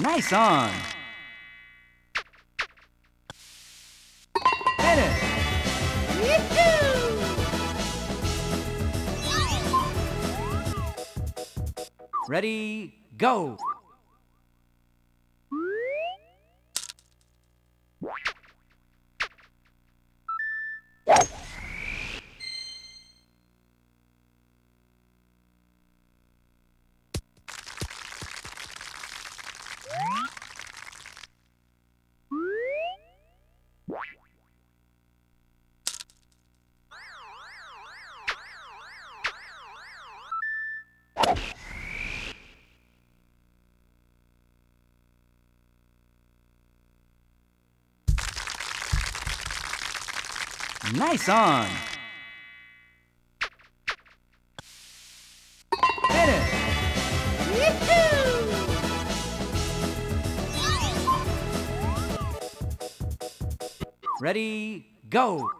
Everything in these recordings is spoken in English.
Nice on. Finish. Ready, go. Nice on. Finish. Ready, go.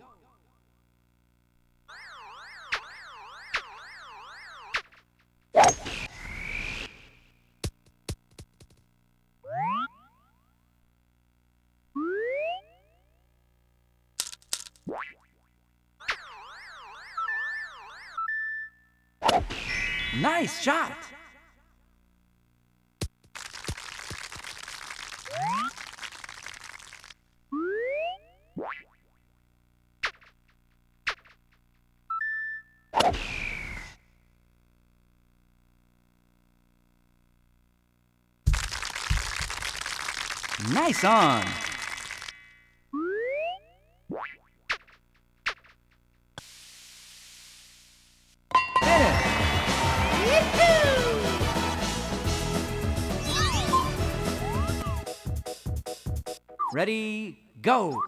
Nice shot. Nice on. Ready, go.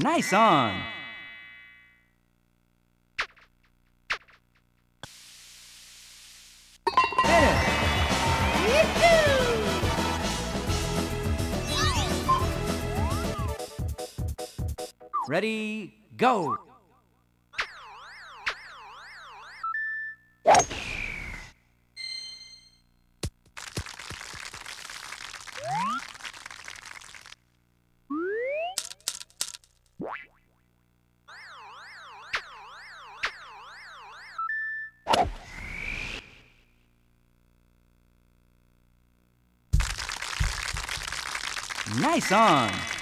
Nice on. Ready, go. Nice on.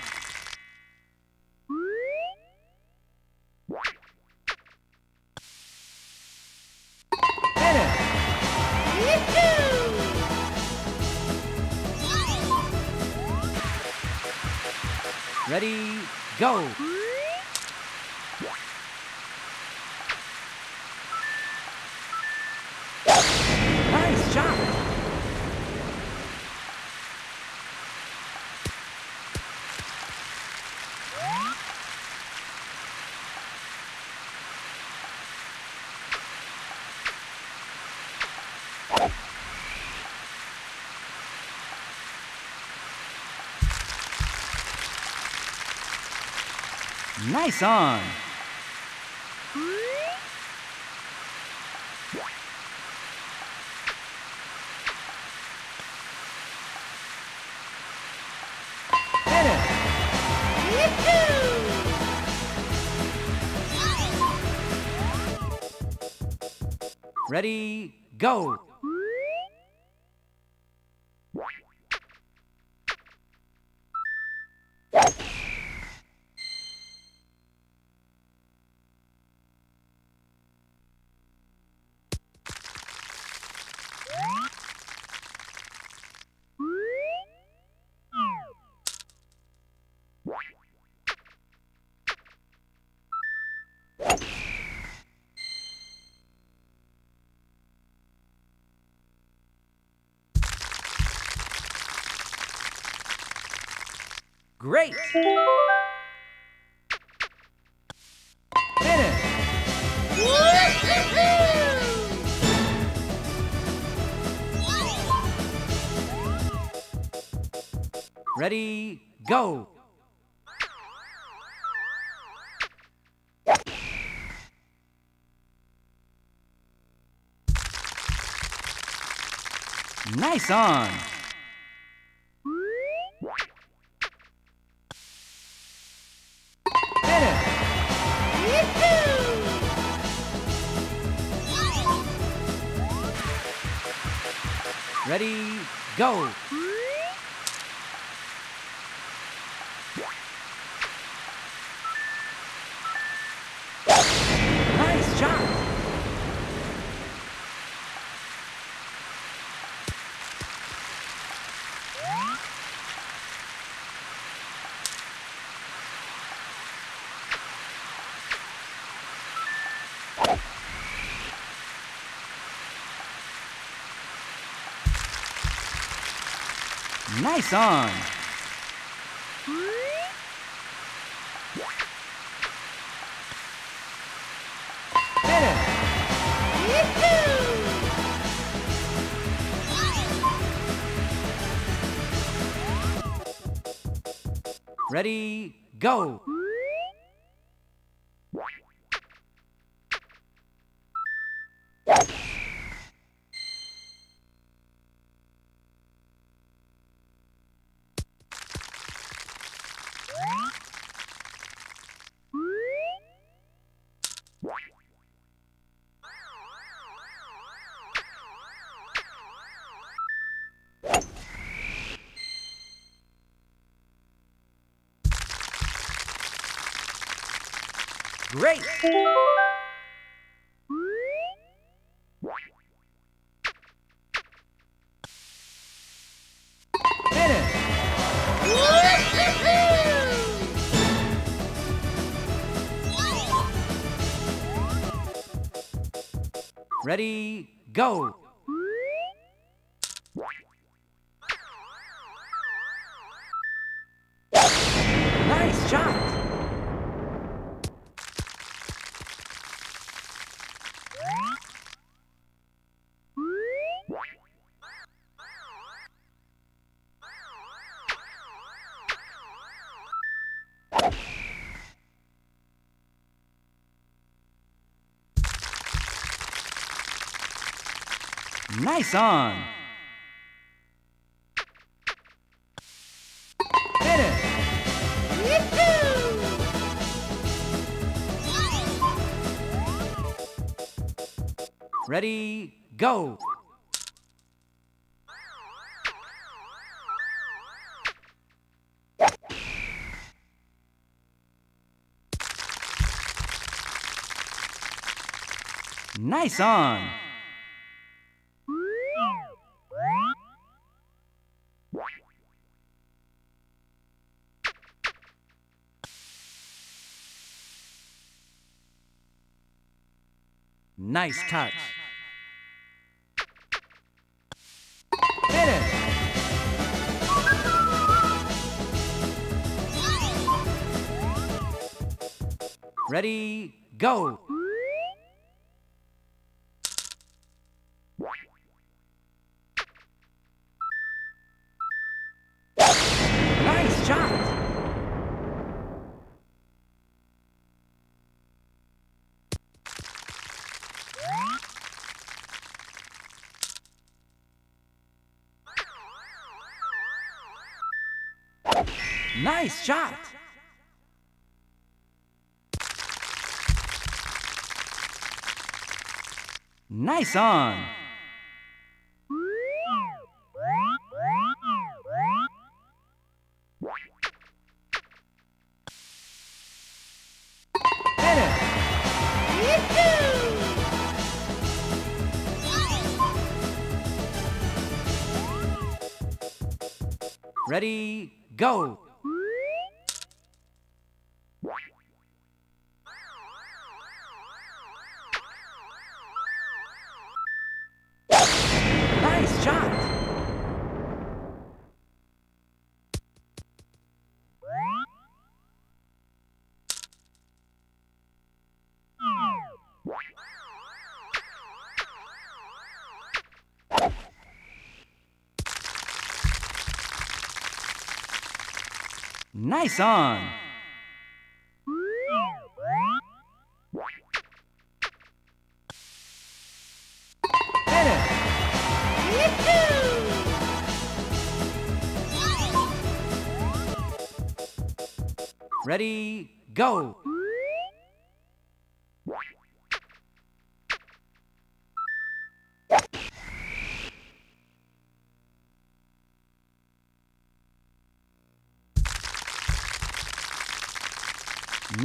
Ready, go. Nice shot. Nice on. Ready, go. Great. Finish. Ready, go! Nice on! Go! Nice on! Ready, go! Great! Ready, go! Nice on! It! Ready, go! Nice on! Nice touch. Hit it! Ready, go! Nice shot! Nice on! Ready, go! Nice on. Ready, go.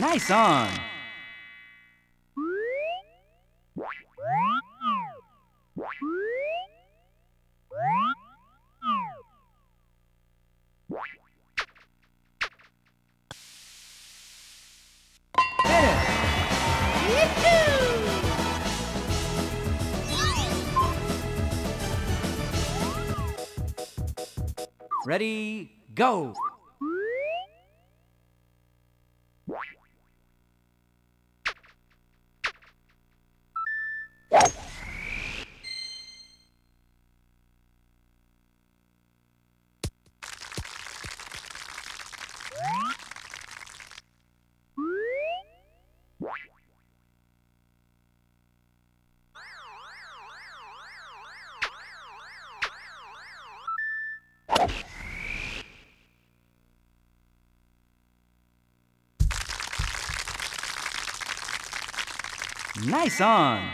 Nice on. Ready, go. Nice on.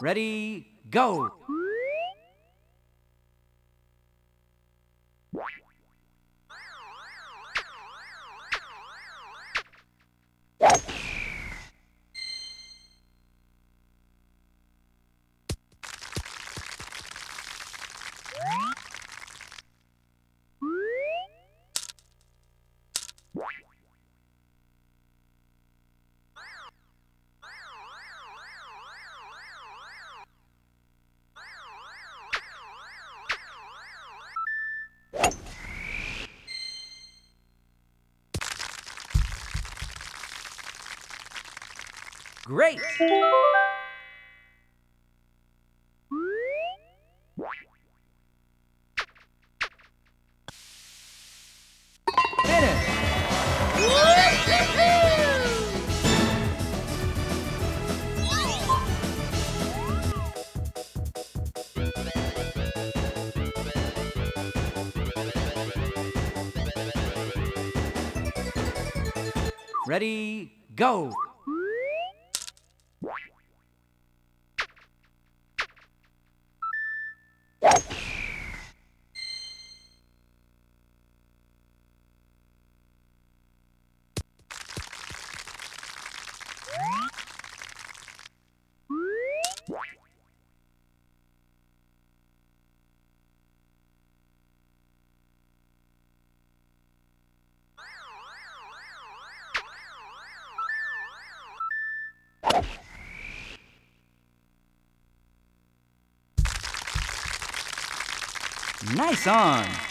Ready, go. Great. Ready, go. Nice on.